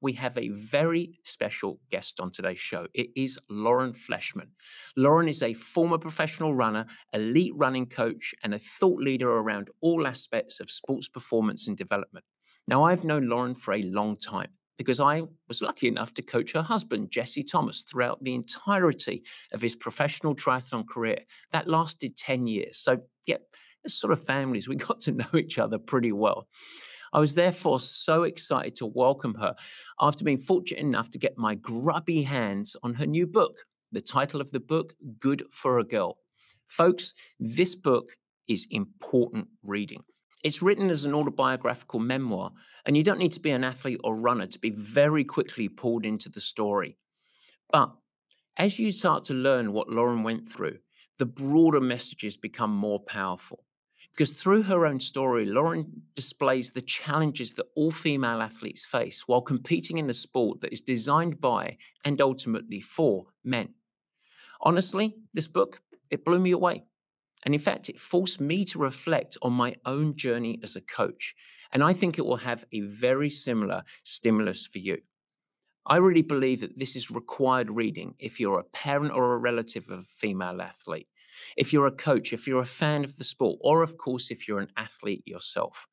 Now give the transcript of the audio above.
we have a very special guest on today's show. It is Lauren Fleshman. Lauren is a former professional runner, elite running coach, and a thought leader around all aspects of sports performance and development. Now, I've known Lauren for a long time because I was lucky enough to coach her husband, Jesse Thomas, throughout the entirety of his professional triathlon career. That lasted 10 years. So, yeah, as sort of families, we got to know each other pretty well. I was therefore so excited to welcome her after being fortunate enough to get my grubby hands on her new book. The title of the book, Good for a Girl. Folks, this book is important reading. It's written as an autobiographical memoir, and you don't need to be an athlete or runner to be very quickly pulled into the story. But as you start to learn what Lauren went through, the broader messages become more powerful. Because through her own story, Lauren displays the challenges that all female athletes face while competing in a sport that is designed by and ultimately for men. Honestly, this book, it blew me away. And in fact, it forced me to reflect on my own journey as a coach. And I think it will have a very similar stimulus for you. I really believe that this is required reading if you're a parent or a relative of a female athlete if you're a coach, if you're a fan of the sport, or of course, if you're an athlete yourself.